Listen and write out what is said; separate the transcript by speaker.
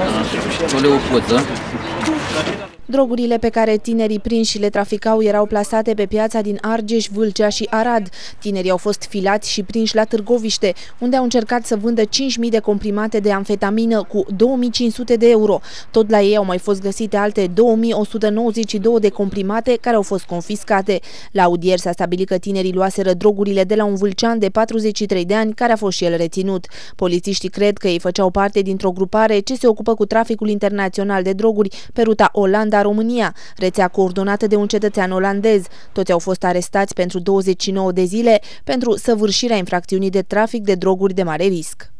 Speaker 1: 嗯做六个果子
Speaker 2: Drogurile pe care tinerii prinși le traficau erau plasate pe piața din Argeș, Vâlcea și Arad. Tinerii au fost filați și prinși la Târgoviște, unde au încercat să vândă 5.000 de comprimate de amfetamină cu 2.500 de euro. Tot la ei au mai fost găsite alte 2.192 de comprimate care au fost confiscate. La audier s-a stabilit că tinerii luaseră drogurile de la un vâlcean de 43 de ani, care a fost și el reținut. Polițiștii cred că ei făceau parte dintr-o grupare ce se ocupă cu traficul internațional de droguri pe ruta Olanda România, rețea coordonată de un cetățean olandez. Toți au fost arestați pentru 29 de zile pentru săvârșirea infracțiunii de trafic de droguri de mare risc.